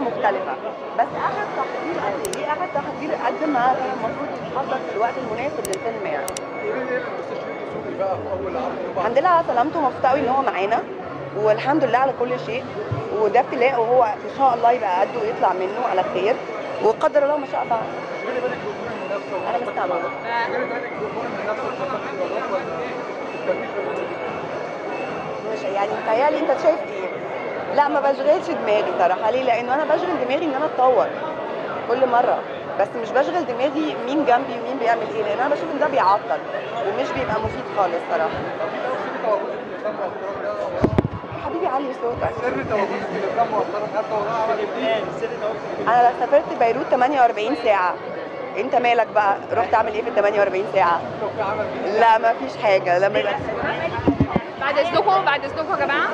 مختلفة. بس اخد تحضير قد إيه؟ اخد تحضير قد ما المفروض يتحضر في الوقت المناسب للفيلم يعني. الحمد لله على سلامته مبسوطه قوي إن هو معانا والحمد لله على كل شيء. وده ابتلاء وهو إن شاء الله يبقى قده ويطلع منه على خير. وقدر الله ما شاء المنافسه أنا التمرير مش يعني متهيألي أنت شايف إيه؟ لا ما بشغلش دماغي صراحة ليه؟ لأنه أنا بشغل دماغي إن أنا أتطور كل مرة. بس مش بشغل دماغي مين جنبي ومين بيعمل إيه لأن أنا بشوف إن ده بيعطل ومش بيبقى مفيد خالص صراحة حبيبي علي صوتك. سر تواجدك في الافلام مؤخرا عمل أنا سافرت بيروت 48 ساعة. أنت مالك بقى؟ رحت أعمل إيه في ال 48 ساعة؟ لا ما فيش حاجة. لما بعد إذنكم بعد إذنكم يا جماعة.